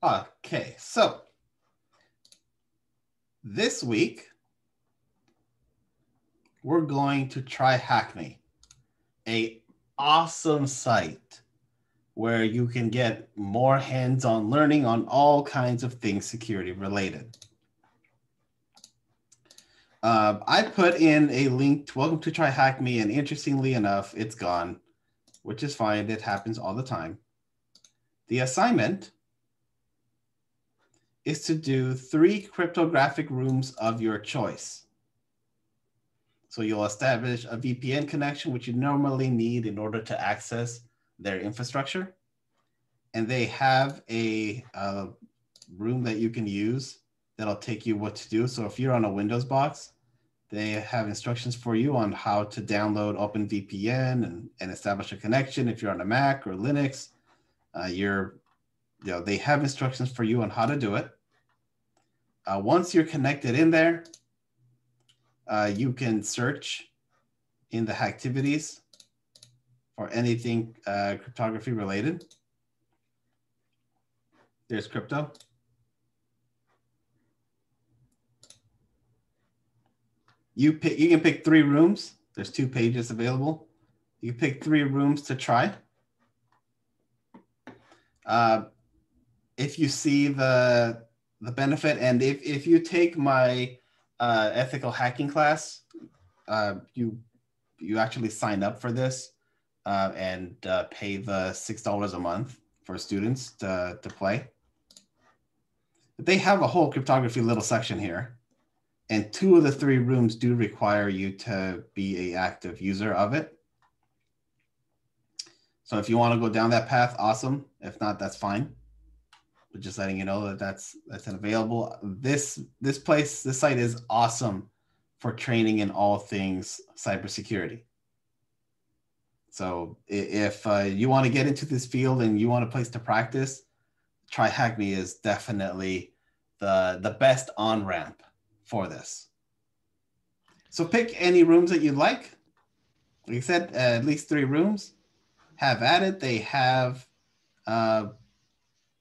Okay, so this week we're going to TryHackMe, a awesome site where you can get more hands-on learning on all kinds of things security related. Uh, I put in a link to welcome to TryHackMe, and interestingly enough, it's gone, which is fine. It happens all the time. The assignment is to do three cryptographic rooms of your choice. So you'll establish a VPN connection, which you normally need in order to access their infrastructure. And they have a, a room that you can use that'll take you what to do. So if you're on a Windows box, they have instructions for you on how to download OpenVPN and, and establish a connection. If you're on a Mac or Linux, uh, you're, you know, they have instructions for you on how to do it. Uh, once you're connected in there, uh, you can search in the activities for anything uh, cryptography related. There's crypto. You pick. You can pick three rooms. There's two pages available. You pick three rooms to try. Uh, if you see the the benefit, and if if you take my uh, ethical hacking class, uh, you you actually sign up for this uh, and uh, pay the six dollars a month for students to to play. They have a whole cryptography little section here, and two of the three rooms do require you to be a active user of it. So if you want to go down that path, awesome. If not, that's fine but just letting you know that that's that's available. This this place, this site is awesome for training in all things cybersecurity. So if uh, you want to get into this field and you want a place to practice, TryHackMe is definitely the the best on ramp for this. So pick any rooms that you like. Like I said, uh, at least three rooms. Have it. They have uh,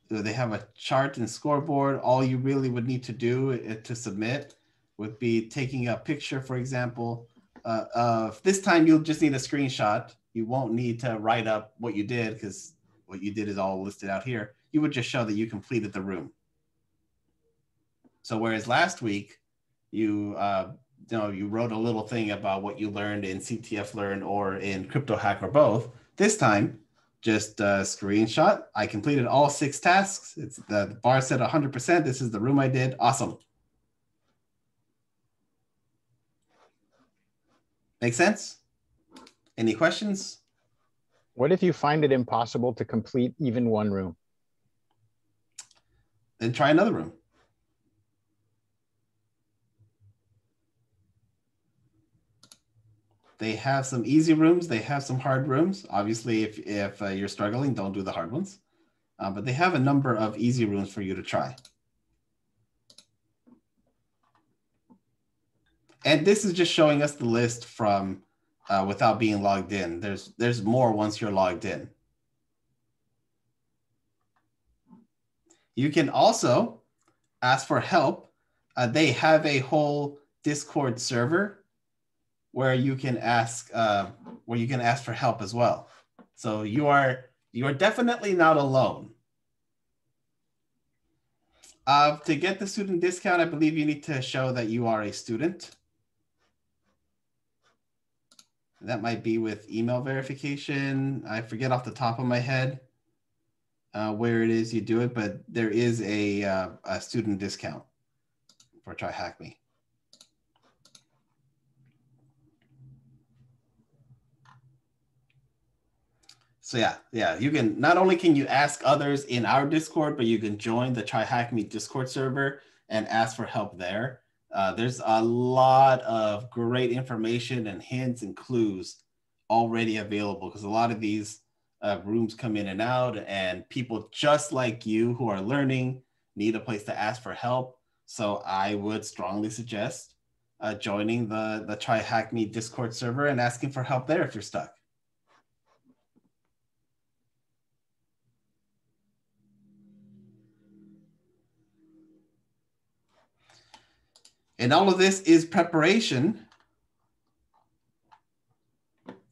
they have a chart and scoreboard. All you really would need to do uh, to submit would be taking a picture, for example. Uh, of this time, you'll just need a screenshot. You won't need to write up what you did because what you did is all listed out here. You would just show that you completed the room. So whereas last week, you uh, you know you wrote a little thing about what you learned in CTFlearn or in CryptoHack or both. This time, just a screenshot. I completed all six tasks. It's the bar said 100%. This is the room I did. Awesome. Make sense? Any questions? What if you find it impossible to complete even one room? Then try another room. They have some easy rooms. They have some hard rooms. Obviously, if, if uh, you're struggling, don't do the hard ones. Uh, but they have a number of easy rooms for you to try. And this is just showing us the list from uh, without being logged in. There's, there's more once you're logged in. You can also ask for help. Uh, they have a whole Discord server where you can ask uh, where you can ask for help as well. So you are you are definitely not alone. Uh, to get the student discount, I believe you need to show that you are a student. That might be with email verification. I forget off the top of my head uh, where it is you do it, but there is a, uh, a student discount for TryHackMe. So yeah, yeah, you can not only can you ask others in our Discord, but you can join the TryHackMe Discord server and ask for help there. Uh, there's a lot of great information and hints and clues already available because a lot of these uh, rooms come in and out, and people just like you who are learning need a place to ask for help. So I would strongly suggest uh, joining the the TryHackMe Discord server and asking for help there if you're stuck. And all of this is preparation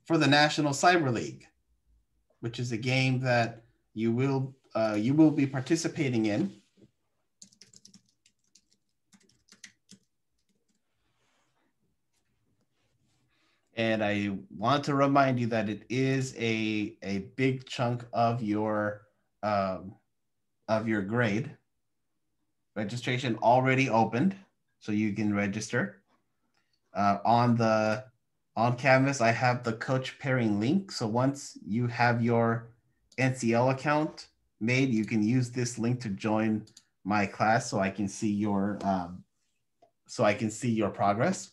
for the National Cyber League, which is a game that you will uh, you will be participating in. And I want to remind you that it is a, a big chunk of your um, of your grade. Registration already opened, so you can register. Uh, on the on Canvas, I have the coach pairing link. So once you have your NCL account made, you can use this link to join my class so I can see your um, so I can see your progress.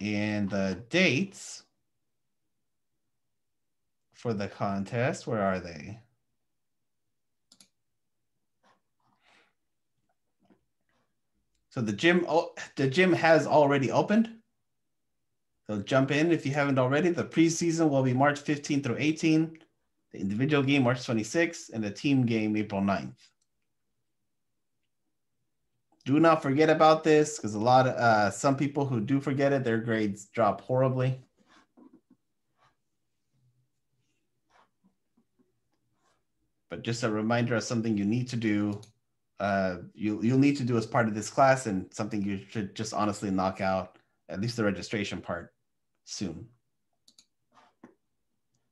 And the dates for the contest, where are they? So the gym, the gym has already opened. So jump in if you haven't already. The preseason will be March 15 through 18, the individual game March 26, and the team game April 9th. Do not forget about this because a lot of uh, some people who do forget it, their grades drop horribly. But just a reminder of something you need to do uh, you, you'll need to do as part of this class and something you should just honestly knock out, at least the registration part, soon.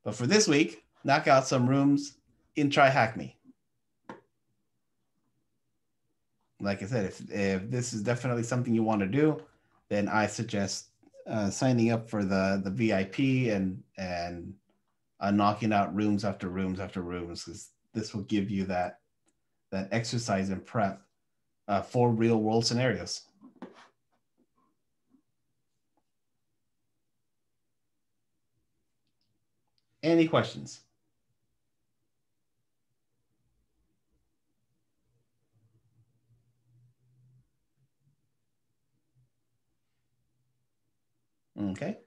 But for this week, knock out some rooms in TryHackMe. Like I said, if, if this is definitely something you want to do, then I suggest uh, signing up for the, the VIP and, and uh, knocking out rooms after rooms after rooms, because this will give you that that exercise and prep uh, for real world scenarios. Any questions? Okay,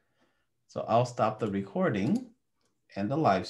so I'll stop the recording and the live